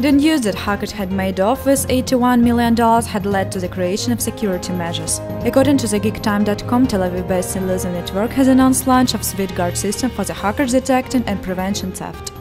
The news that hackers had made off with $81 million had led to the creation of security measures. According to the GeekTime.com, Tel Aviv-based Illusive Network has announced launch of SWIFT Guard system for the hackers detecting and prevention theft.